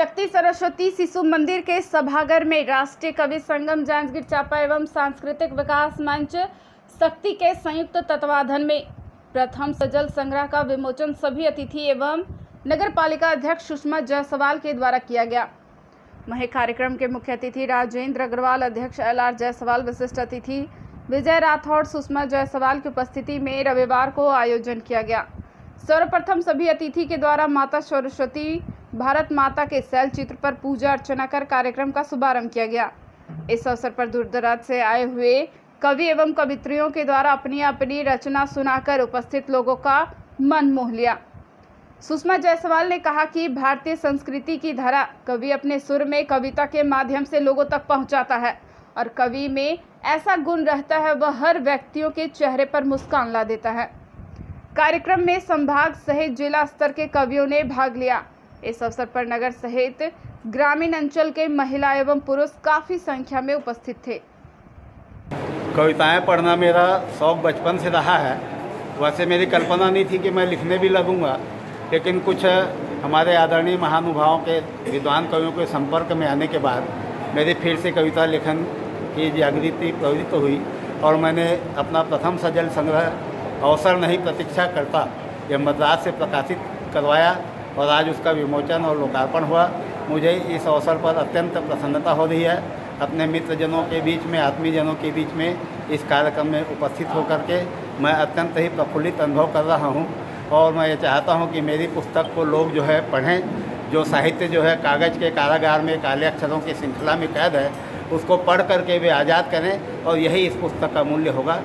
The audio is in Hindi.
शक्ति सरस्वती शिशु मंदिर के सभागार में राष्ट्रीय कवि संगम जांजगीर चांपा एवं सांस्कृतिक विकास मंच शक्ति के संयुक्त तत्वाधान में प्रथम सजल संग्रह का विमोचन सभी अतिथि एवं नगर पालिका अध्यक्ष सुषमा जायसवाल के द्वारा किया गया। वहीं कार्यक्रम के मुख्य अतिथि राजेंद्र अग्रवाल, अध्यक्ष एल आर जायसवाल, विशिष्ट अतिथि विजय राठौड़ सुषमा जायसवाल की उपस्थिति में रविवार को आयोजन किया गया। सर्वप्रथम सभी अतिथि के द्वारा माता सरस्वती भारत माता के शैल चित्र पर पूजा अर्चना कर कार्यक्रम का शुभारंभ किया गया। इस अवसर पर दूर दराज से आए हुए कवि एवं कवित्रियों के द्वारा अपनी अपनी रचना सुनाकर उपस्थित लोगों का मन मोह लिया। सुषमा जायसवाल ने कहा कि भारतीय संस्कृति की धारा कवि अपने सुर में कविता के माध्यम से लोगों तक पहुंचाता है और कवि में ऐसा गुण रहता है, वह हर व्यक्तियों के चेहरे पर मुस्कान ला देता है। कार्यक्रम में संभाग सहित जिला स्तर के कवियों ने भाग लिया। इस अवसर पर नगर सहित ग्रामीण अंचल के महिला एवं पुरुष काफ़ी संख्या में उपस्थित थे। कविताएँ पढ़ना मेरा शौक बचपन से रहा है। वैसे मेरी कल्पना नहीं थी कि मैं लिखने भी लगूँगा, लेकिन कुछ हमारे आदरणीय महानुभावों के विद्वान कवियों के संपर्क में आने के बाद मेरी फिर से कविता लेखन की जागृति प्रवृत्त हुई और मैंने अपना प्रथम सजल संग्रह, अवसर नहीं प्रतीक्षा करता, यह मद्रास से प्रकाशित करवाया। और आज उसका विमोचन और लोकार्पण हुआ। मुझे इस अवसर पर अत्यंत प्रसन्नता हो रही है। अपने मित्रजनों के बीच में, आत्मीयजनों के बीच में इस कार्यक्रम में उपस्थित होकर के मैं अत्यंत ही प्रफुल्लित अनुभव कर रहा हूँ। और मैं ये चाहता हूँ कि मेरी पुस्तक को लोग जो है पढ़ें, जो साहित्य जो है कागज़ के कारागार में काले अक्षरों की श्रृंखला में कैद है, उसको पढ़ करके वे आज़ाद करें और यही इस पुस्तक का मूल्य होगा।